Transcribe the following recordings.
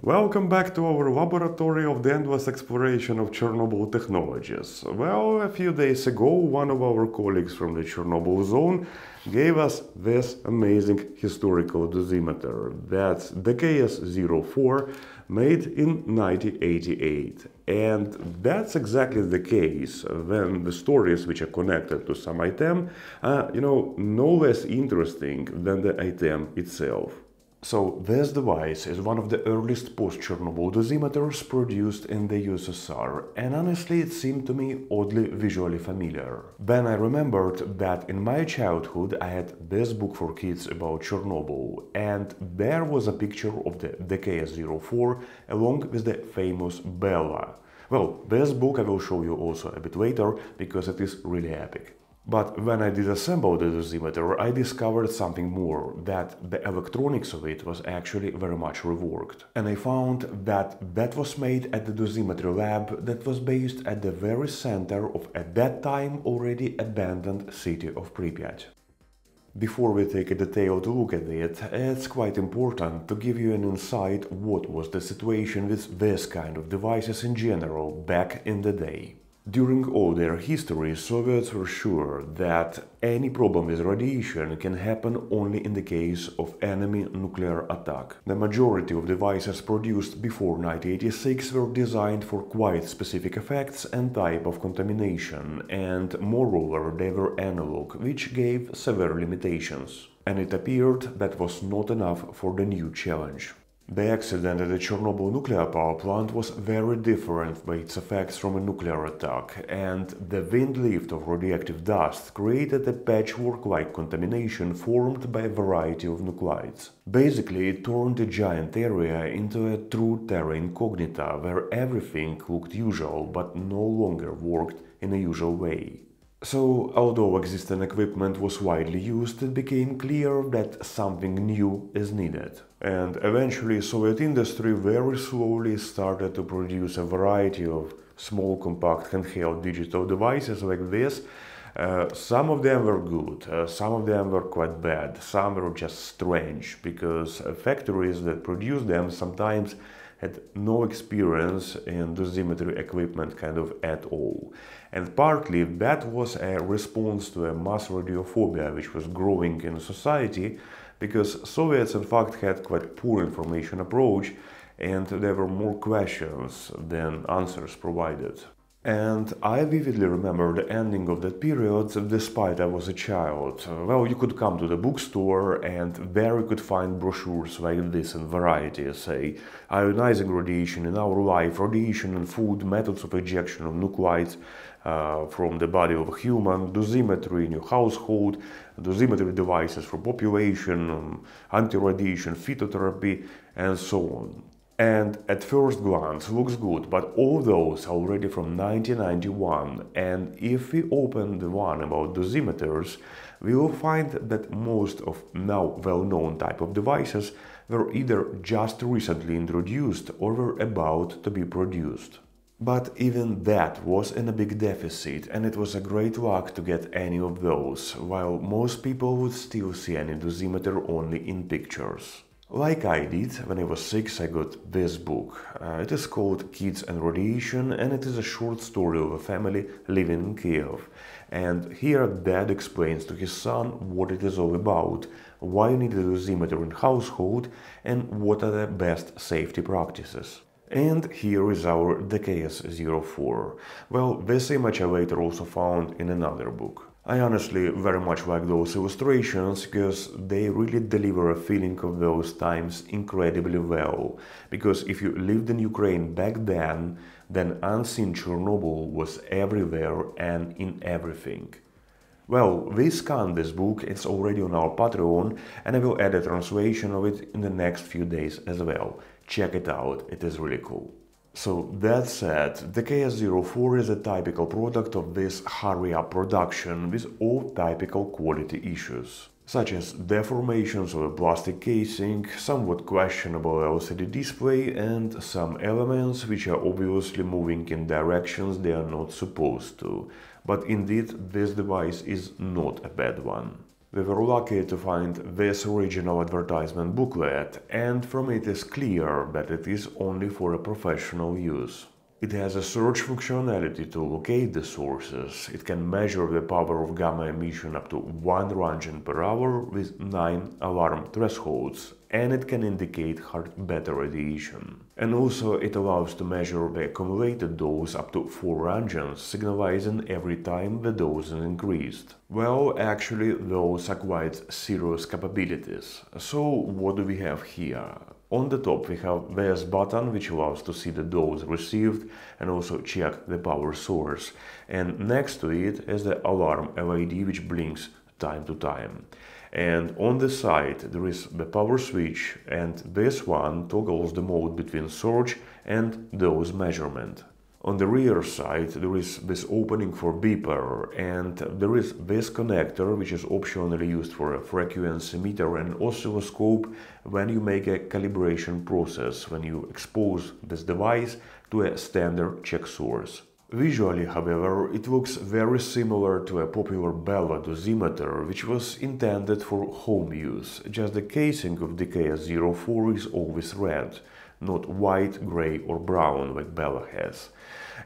Welcome back to our laboratory of the endless exploration of Chernobyl technologies. Well, a few days ago, one of our colleagues from the Chernobyl zone gave us this amazing historical dosimeter. That's DKS-04 made in 1988. And that's exactly the case when the stories which are connected to some item are, you know, no less interesting than the item itself. So this device is one of the earliest post-Chernobyl dosimeters produced in the USSR and honestly it seemed to me oddly visually familiar. Then I remembered that in my childhood I had this book for kids about Chernobyl and there was a picture of the DKS-04 along with the famous Bella. Well, this book I will show you also a bit later because it is really epic. But when I disassembled the dosimeter, I discovered something more, that the electronics of it was actually very much reworked. And I found that that was made at the dosimetry lab that was based at the very center of at that time already abandoned city of Pripyat. Before we take a detailed look at it, it's quite important to give you an insight what was the situation with this kind of devices in general back in the day. During all their history, Soviets were sure that any problem with radiation can happen only in the case of enemy nuclear attack. The majority of devices produced before 1986 were designed for quite specific effects and type of contamination, and moreover they were analog, which gave severe limitations. And it appeared that was not enough for the new challenge. The accident at the Chernobyl nuclear power plant was very different by its effects from a nuclear attack, and the wind lift of radioactive dust created a patchwork-like contamination formed by a variety of nuclides. Basically, it turned the giant area into a true terra incognita, where everything looked usual but no longer worked in a usual way. So, although existing equipment was widely used, it became clear that something new is needed. And eventually Soviet industry very slowly started to produce a variety of small compact handheld digital devices like this. Uh, some of them were good, uh, some of them were quite bad, some were just strange, because uh, factories that produced them sometimes had no experience in dosimetry equipment kind of at all. And partly that was a response to a mass radiophobia which was growing in society because Soviets in fact had quite poor information approach and there were more questions than answers provided. And I vividly remember the ending of that period despite I was a child. Well, you could come to the bookstore and there you could find brochures like this in varieties, say, ionizing radiation in our life, radiation in food, methods of ejection of nuclides uh, from the body of a human, dosimetry in your household, dosimetry devices for population, um, anti-radiation, phytotherapy, and so on and at first glance looks good, but all those are already from 1991 and if we open the one about dosimeters, we will find that most of now well-known type of devices were either just recently introduced or were about to be produced. But even that was in a big deficit and it was a great luck to get any of those, while most people would still see any dosimeter only in pictures. Like I did when I was six, I got this book. Uh, it is called Kids and Radiation and it is a short story of a family living in Kiev. And here dad explains to his son what it is all about, why you need a dosimeter in household and what are the best safety practices. And here is our DKS-04. Well, this image I later also found in another book. I honestly very much like those illustrations because they really deliver a feeling of those times incredibly well. Because if you lived in Ukraine back then, then unseen Chernobyl was everywhere and in everything. Well, we scanned this book, it's already on our Patreon, and I will add a translation of it in the next few days as well. Check it out, it is really cool. So that said, DKS-04 is a typical product of this hurry-up production with all typical quality issues, such as deformations of the plastic casing, somewhat questionable LCD display and some elements which are obviously moving in directions they are not supposed to. But indeed, this device is not a bad one. We were lucky to find this original advertisement booklet, and from it is clear that it is only for a professional use. It has a search functionality to locate the sources. It can measure the power of gamma emission up to 1 roentgen per hour with 9 alarm thresholds and it can indicate hard beta radiation. And also it allows to measure the accumulated dose up to 4 roentgens, signalizing every time the dose is increased. Well, actually those are quite serious capabilities. So what do we have here? On the top we have this button which allows to see the dose received and also check the power source. And next to it is the alarm LED which blinks time to time and on the side there is the power switch and this one toggles the mode between surge and dose measurement. On the rear side there is this opening for beeper and there is this connector which is optionally used for a frequency meter and oscilloscope when you make a calibration process, when you expose this device to a standard check source. Visually, however, it looks very similar to a popular Bella dosimeter, which was intended for home use, just the casing of DKS-04 is always red, not white, grey or brown like Bella has.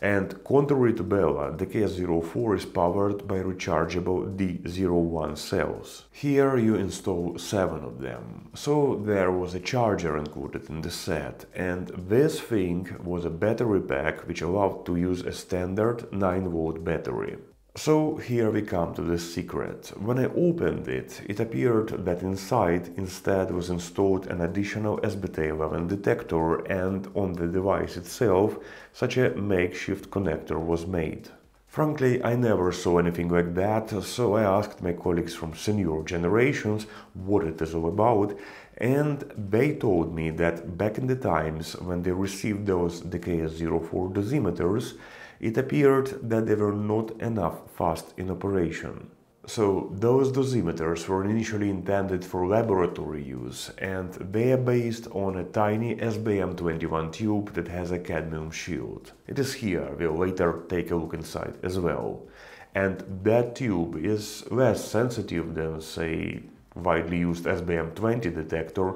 And contrary to Bella, DKS-04 is powered by rechargeable D01 cells. Here you install 7 of them. So there was a charger included in the set and this thing was a battery pack which allowed to use a standard 9 volt battery. So here we come to the secret. When I opened it, it appeared that inside instead was installed an additional SBT11 detector and on the device itself such a makeshift connector was made. Frankly, I never saw anything like that, so I asked my colleagues from senior generations what it is all about, and they told me that back in the times when they received those DKS-04 dosimeters, it appeared that they were not enough fast in operation. So those dosimeters were initially intended for laboratory use and they are based on a tiny SBM21 tube that has a cadmium shield. It is here, we'll later take a look inside as well. And that tube is less sensitive than say widely used SBM20 detector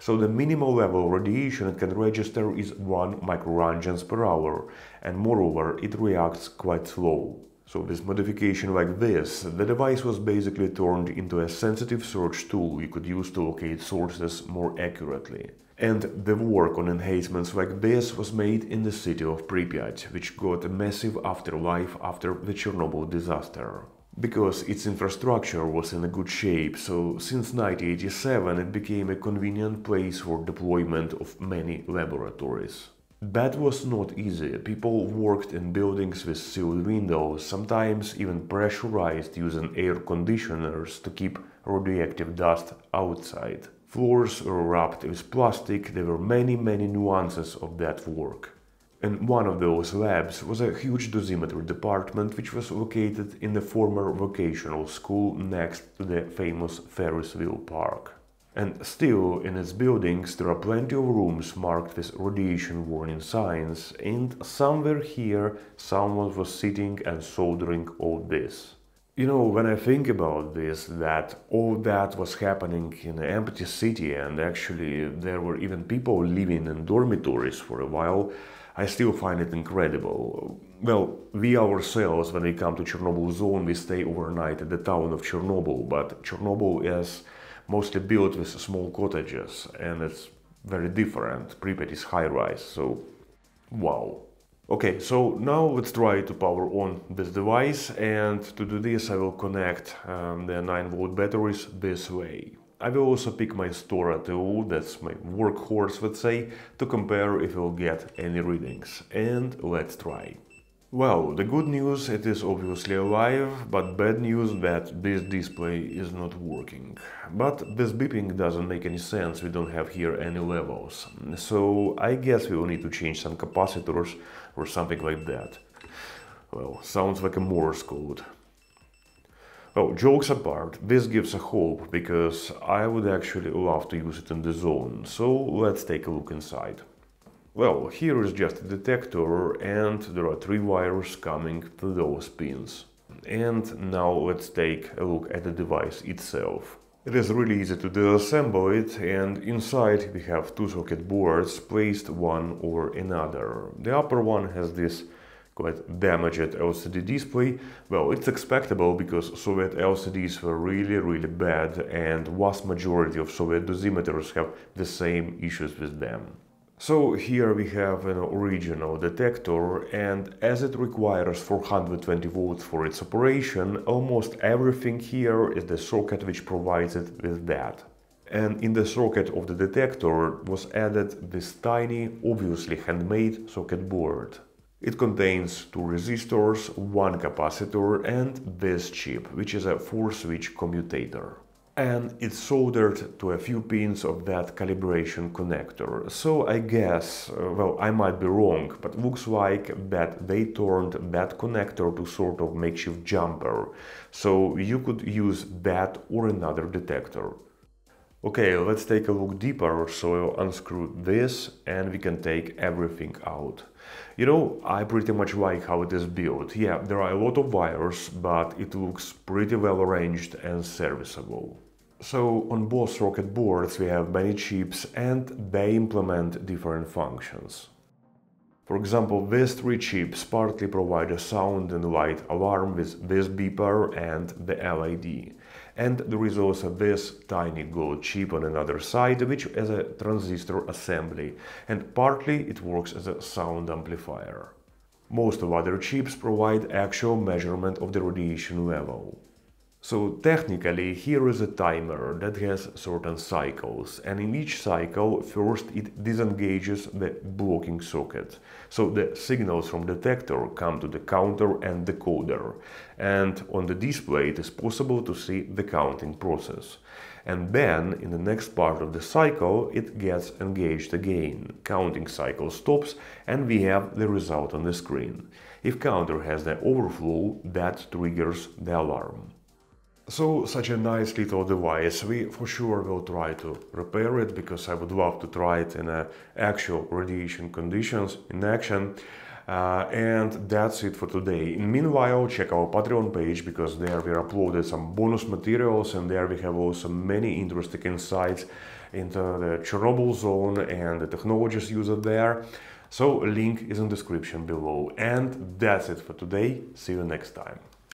so the minimal level of radiation it can register is 1 microroentgens per hour and moreover it reacts quite slow. So with modification like this, the device was basically turned into a sensitive search tool you could use to locate sources more accurately. And the work on enhancements like this was made in the city of Pripyat, which got a massive afterlife after the Chernobyl disaster because its infrastructure was in a good shape, so since 1987 it became a convenient place for deployment of many laboratories. That was not easy. People worked in buildings with sealed windows, sometimes even pressurized using air conditioners to keep radioactive dust outside. Floors were wrapped with plastic, there were many many nuances of that work. And one of those labs was a huge dosimeter department which was located in the former vocational school next to the famous Ferris wheel park. And still, in its buildings, there are plenty of rooms marked with radiation warning signs, and somewhere here someone was sitting and soldering all this. You know, when I think about this, that all that was happening in an empty city, and actually there were even people living in dormitories for a while, I still find it incredible. Well, we ourselves, when we come to Chernobyl zone, we stay overnight at the town of Chernobyl, but Chernobyl is mostly built with small cottages and it's very different. Pripyat is high-rise, so wow. Okay, so now let's try to power on this device and to do this I will connect um, the 9 volt batteries this way. I will also pick my Stora tool, that's my workhorse let's say, to compare if we'll get any readings. And let's try. Well, the good news it is obviously alive, but bad news that this display is not working. But this beeping doesn't make any sense, we don't have here any levels. So I guess we will need to change some capacitors or something like that. Well, sounds like a Morse code. Oh, jokes apart, this gives a hope, because I would actually love to use it in the zone, so let's take a look inside. Well, here is just a detector and there are three wires coming to those pins. And now let's take a look at the device itself. It is really easy to disassemble it and inside we have two socket boards placed one over another. The upper one has this quite damaged LCD display. Well, it's expectable because Soviet LCDs were really, really bad and vast majority of Soviet dosimeters have the same issues with them. So here we have an original detector and as it requires 420 volts for its operation, almost everything here is the socket which provides it with that. And in the socket of the detector was added this tiny, obviously handmade socket board. It contains two resistors, one capacitor and this chip, which is a 4-switch commutator and it's soldered to a few pins of that calibration connector. So I guess, uh, well, I might be wrong, but looks like that they turned that connector to sort of makeshift jumper. So you could use that or another detector. Okay, let's take a look deeper. So I'll unscrew this and we can take everything out. You know, I pretty much like how it is built. Yeah, there are a lot of wires, but it looks pretty well arranged and serviceable. So on both rocket boards we have many chips and they implement different functions. For example, these three chips partly provide a sound and light alarm with this beeper and the LED. And there is also this tiny gold chip on another side, which is a transistor assembly, and partly it works as a sound amplifier. Most of other chips provide actual measurement of the radiation level. So technically here is a timer that has certain cycles and in each cycle first it disengages the blocking socket. So the signals from detector come to the counter and decoder and on the display it is possible to see the counting process. And then in the next part of the cycle it gets engaged again. Counting cycle stops and we have the result on the screen. If counter has the overflow that triggers the alarm. So such a nice little device. We for sure will try to repair it because I would love to try it in actual radiation conditions in action. Uh, and that's it for today. In meanwhile, check our Patreon page because there we uploaded some bonus materials and there we have also many interesting insights into the Chernobyl zone and the technologies used there. So link is in description below. And that's it for today. See you next time.